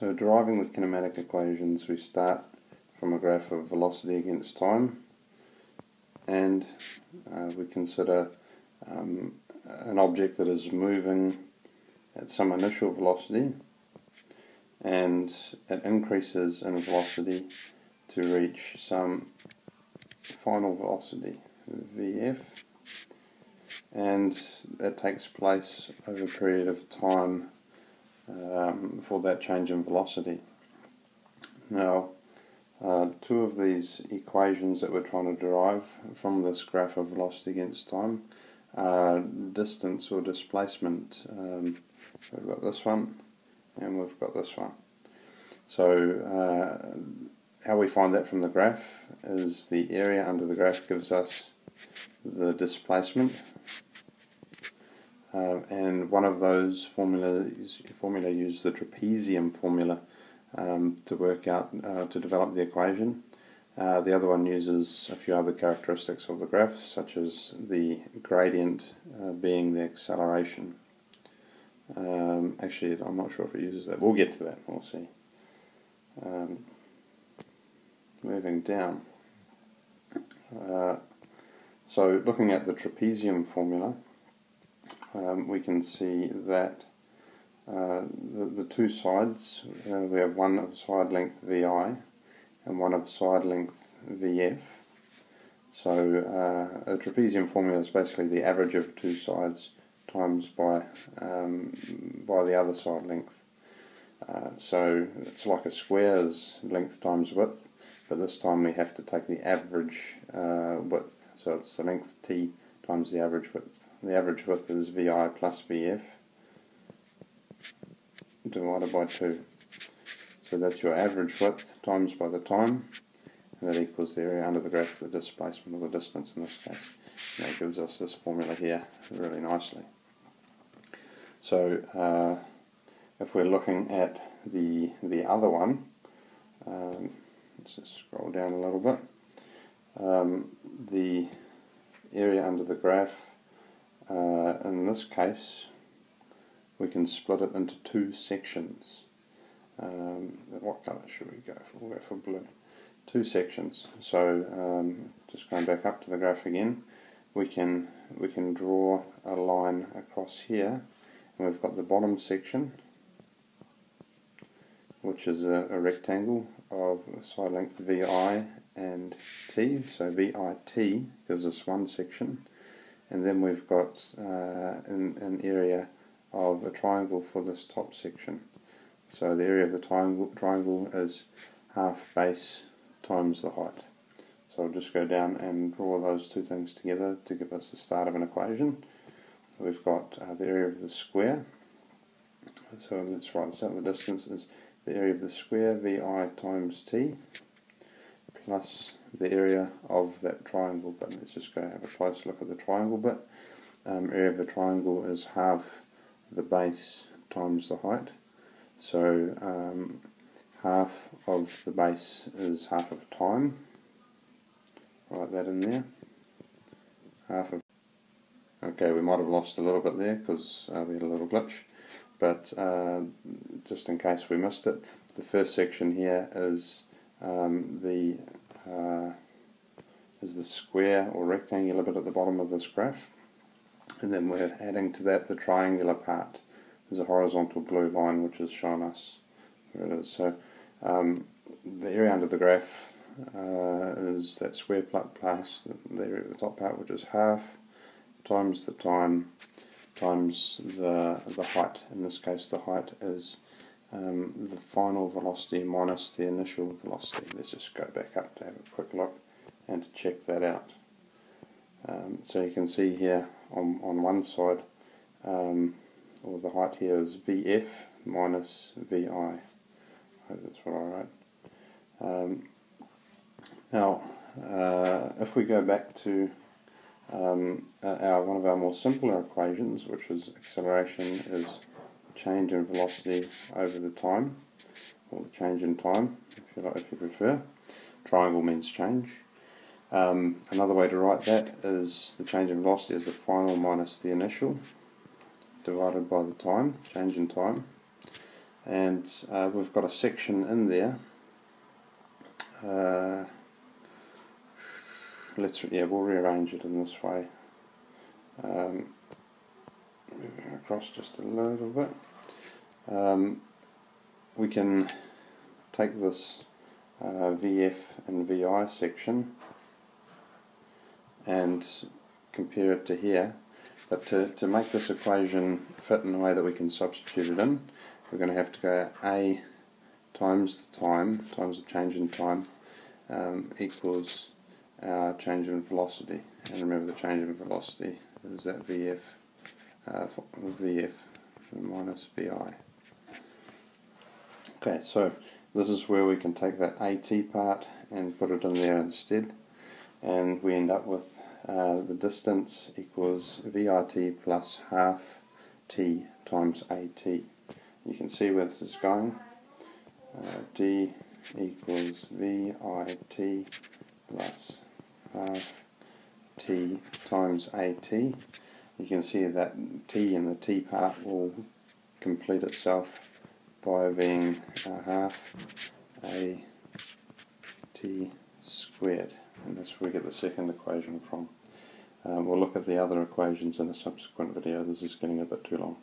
So deriving the kinematic equations we start from a graph of velocity against time and uh, we consider um, an object that is moving at some initial velocity and it increases in velocity to reach some final velocity Vf and that takes place over a period of time um, for that change in velocity. Now, uh, two of these equations that we're trying to derive from this graph of velocity against time are distance or displacement. Um, we've got this one and we've got this one. So uh, how we find that from the graph is the area under the graph gives us the displacement uh, and one of those formulas formula use the trapezium formula um, to work out uh, to develop the equation. Uh, the other one uses a few other characteristics of the graph, such as the gradient uh, being the acceleration. Um, actually, I'm not sure if it uses that. We'll get to that. We'll see. Um, moving down. Uh, so, looking at the trapezium formula um, we can see that uh, the, the two sides, uh, we have one of side length VI and one of side length VF. So uh, a trapezium formula is basically the average of two sides times by um, by the other side length. Uh, so it's like a square's length times width, but this time we have to take the average uh, width. So it's the length t times the average width. The average width is VI plus VF divided by 2. So that's your average width times by the time, and that equals the area under the graph, of the displacement or the distance in this case. And that gives us this formula here really nicely. So uh, if we're looking at the the other one, um, let's just scroll down a little bit. Um, the area under the graph uh, in this case, we can split it into two sections. Um, what colour should we go for? We'll go for blue. Two sections. So um, just going back up to the graph again, we can we can draw a line across here, and we've got the bottom section, which is a, a rectangle of side length VI and T. So VIT gives us one section and then we've got uh, an, an, area of a triangle for this top section. So the area of the triangle, triangle is half base times the height. So I'll just go down and draw those two things together to give us the start of an equation. We've got uh, the area of the square. So let's write this out. The distance is the area of the square, VI times T, plus the area of that triangle bit. Let's just go have a close look at the triangle bit. Um, area of the triangle is half the base times the height. So um, half of the base is half of time. Write that in there. Half of. Okay, we might have lost a little bit there because uh, we had a little glitch. But uh, just in case we missed it, the first section here is um, the uh, the square or rectangular bit at the bottom of this graph. And then we're adding to that the triangular part. There's a horizontal blue line which has shown us where it is. So um, the area under the graph uh, is that square plus the area of the top part which is half times the time times the the height. In this case the height is um, the final velocity minus the initial velocity. Let's just go back up to have a quick look and to check that out. Um, so you can see here on, on one side, um, or the height here is VF minus VI. I hope that's what I wrote. Um, now, uh, if we go back to um, our one of our more simpler equations, which is acceleration is change in velocity over the time, or the change in time, if you like, if you prefer. Triangle means change. Um, another way to write that is the change in velocity is the final minus the initial, divided by the time, change in time. and uh, we've got a section in there uh, let's yeah we'll rearrange it in this way um, moving across just a little bit um, we can take this uh, VF and VI section and compare it to here. But to, to make this equation fit in a way that we can substitute it in we're going to have to go A times the time times the change in time um, equals our change in velocity. And remember the change in velocity is that VF uh, VF minus VI okay so this is where we can take that AT part and put it in there instead and we end up with uh, the distance equals VIT plus half T times AT you can see where this is going. Uh, D equals VIT plus half T times AT. You can see that T in the T part will complete itself by being a half A T squared. And that's where we get the second equation from. Um, we'll look at the other equations in a subsequent video. This is getting a bit too long.